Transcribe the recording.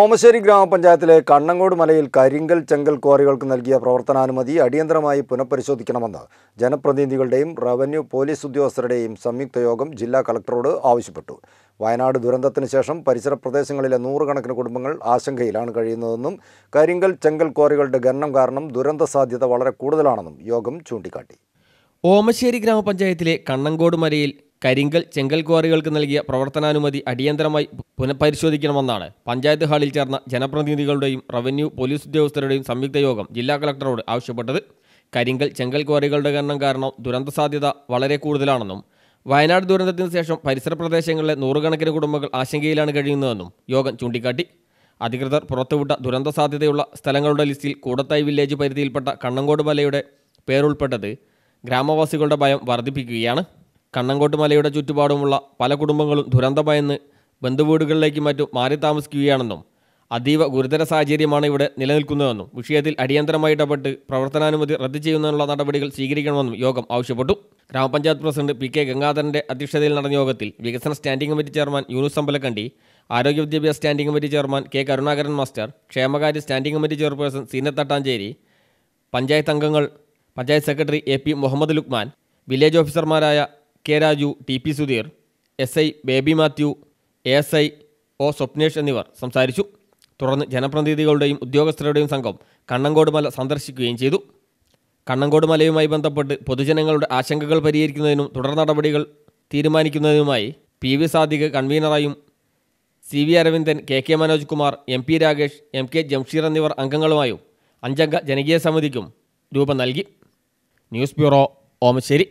ഓമശ്ശേരി ഗ്രാമപഞ്ചായത്തിലെ കണ്ണങ്കോട് മലയിൽ കരിങ്കൽ ചെങ്കൽ ക്വാറികൾക്ക് നൽകിയ പ്രവർത്തനാനുമതി അടിയന്തരമായി പുനഃപരിശോധിക്കണമെന്ന് ജനപ്രതിനിധികളുടെയും റവന്യൂ പോലീസ് ഉദ്യോഗസ്ഥരുടെയും സംയുക്ത യോഗം ജില്ലാ കളക്ടറോട് ആവശ്യപ്പെട്ടു. വയനാട് ദുരന്തത്തിന് ശേഷം പരിസര പ്രദേശങ്ങളിലെ നൂറുകണക്കിന് കുടുംബങ്ങൾ ആശങ്കയിലാണ് കഴിയുന്നതെന്നും കരിങ്കൽ ചെങ്കൽ ക്വാറികളുടെ ഖനനം കാരണം ദുരന്ത സാധ്യത വളരെ കൂടുതലാണെന്നും യോഗം ചൂണ്ടിക്കാട്ടി. ഓമശ്ശേരി ഗ്രാമപഞ്ചായത്തിലെ കണ്ണങ്കോട് മലയിൽ കരിങ്കൽ ചെങ്കൽ ക്വാറികൾക്ക് നൽകിയ പ്രവർത്തനാനുമതി അടിയന്തരമായി പുനഃപരിശോധിക്കണമെന്നാണ് പഞ്ചായത്ത് ഹാളിൽ ചേർന്ന ജനപ്രതിനിധികളുടെയും റവന്യൂ പോലീസ് ഉദ്യോഗസ്ഥരുടെയും സംയുക്ത യോഗം ജില്ലാ കളക്ടറോട് ആവശ്യപ്പെട്ടത്. കരിങ്കൽ ചെങ്കൽ ക്വാറികളുടെ കാരണം കാരണം ദുരന്ത സാധ്യത വളരെ കൂടുതലാണെന്നും വയനാട് ദുരന്തത്തിന് ശേഷം പരിസര പ്രദേശങ്ങളിലെ നൂറുകണക്കിന് കുടുംബങ്ങൾ ആശങ്കയിലാണ് കഴിയുന്നതെന്നും യോഗം ചൂണ്ടിക്കാട്ടി. അധികൃതർ പുറത്തുവിട്ട ദുരന്ത സാധ്യതയുള്ള സ്ഥലങ്ങളുടെ ലിസ്റ്റിൽ കൂടത്തായി വില്ലേജ് പരിധിയിൽപ്പെട്ട കണ്ണങ്കോട് മലയുടെ പേരുൾപ്പെട്ടത് ഗ്രാമവാസികളുടെ ഭയം വർദ്ധിപ്പിക്കുകയാണ്. കണ്ണങ്കോട്ട് മലയുടെ ചുറ്റുപാടുമുള്ള പല കുടുംബങ്ങളും ദുരന്ത ഭയന്ന് ബന്ധുവീടുകളിലേക്ക് മറ്റും മാറി താമസിക്കുകയാണെന്നും അതീവ ഗുരുതര സാഹചര്യമാണ് ഇവിടെ നിലനിൽക്കുന്നതെന്നും വിഷയത്തിൽ അടിയന്തരമായി ഇടപെട്ട് പ്രവർത്തനാനുമതി റദ്ദു ചെയ്യുന്നതിനുള്ള നടപടികൾ സ്വീകരിക്കണമെന്നും യോഗം ആവശ്യപ്പെട്ടു. ഗ്രാമപഞ്ചായത്ത് പ്രസിഡന്റ് പി കെ ഗംഗാധരന്റെ അധ്യക്ഷതയിൽ നടന്ന യോഗത്തിൽ വികസന standing committee chairman Yunus Ambalakkandi ആരോഗ്യ വിദ്യാഭ്യാസ standing committee chairman K Karunakaran master ക്ഷേമകാര്യ സ്റ്റാൻഡിംഗ് കമ്മിറ്റി ചെയർപേഴ്സൺ സീനത്തട്ടാഞ്ചേരി പഞ്ചായത്ത് അംഗങ്ങൾ panchayat secretary A P Muhammad Lukman village ഓഫീസർമാരായ K Raju T P Sudheer S I Baby Mathew S I O Swapnesh എന്നിവർ സംസാരിച്ചു. തുടർന്ന് ജനപ്രതിനിധികളുടെയും ഉദ്യോഗസ്ഥരുടെയും സംഘം കണ്ണങ്കോട് മല സന്ദർശിക്കുകയും ചെയ്തു. കണ്ണങ്കോട് മലയുമായി ബന്ധപ്പെട്ട് പൊതുജനങ്ങളുടെ ആശങ്കകൾ പരിഹരിക്കുന്നതിനും തുടർ നടപടികൾ തീരുമാനിക്കുന്നതിനുമായി P V Sadiq കൺവീനറായും C V Aravindan K K Manoj Kumar M P Rakesh M K Jamsheer എന്നിവർ അംഗങ്ങളുമായും അഞ്ചംഗ ജനകീയ സമിതിക്കും രൂപം നൽകി. News bureau Omassery.